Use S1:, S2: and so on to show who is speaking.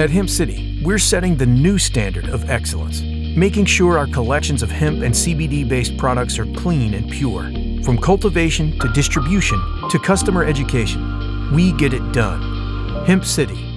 S1: At Hemp City, we're setting the new standard of excellence, making sure our collections of hemp and CBD based products are clean and pure. From cultivation to distribution to customer education, we get it done. Hemp City,